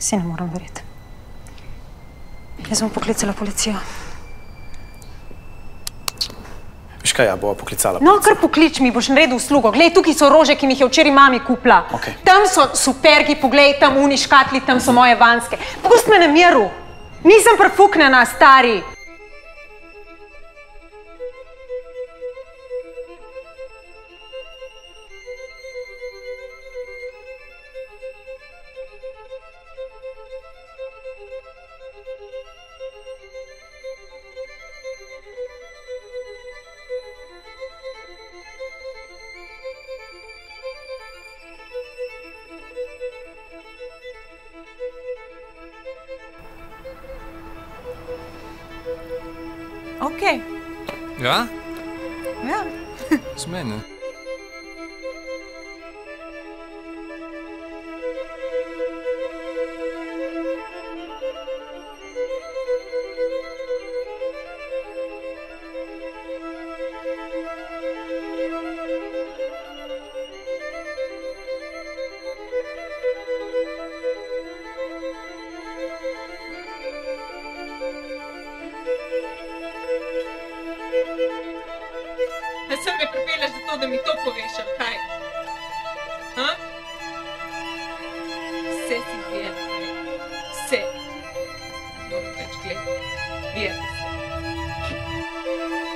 Si ne morem verjeti. Jaz bom poklicala policijo. Veš kaj, ja, bova poklicala. No, kar poklič mi, boš naredil uslugo. Glej, tukaj so rože, ki mi jih je včeraj mami kupila. Okej. Tam so supergi, poglej, tam uni škatli, tam so moje vanske. Pust me na miru. Nisem prfuknjena, stari. Ok, Ja, ja. zmeni. Da sem me pripelješ zato, da mi to poveš, ali kaj? Ha? Vse si vjer, vse. Dobro, več gled, vjer. Thank you.